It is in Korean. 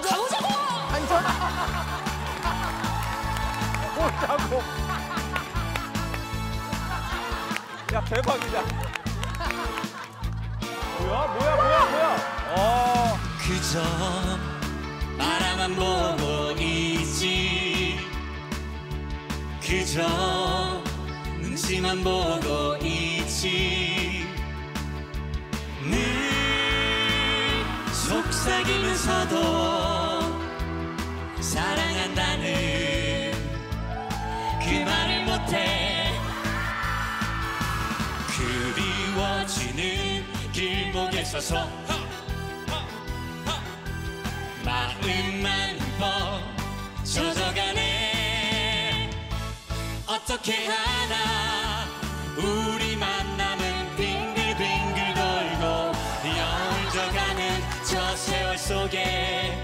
가보자고! 한잔? 보자고. 야, 대박이다. 뭐야, 뭐야, 뭐야, 뭐야. 어. 그저 바라만 보고 있지. 그저 눈치만 보고 있지. 늘 속삭이면서도 그 말을 못해. 그리워지는 길목에 서서 마음만 흠뻑 젖어가네. 어떻게 하나 우리 만남은 빙글빙글 돌고 여울져가는 저 세월 속에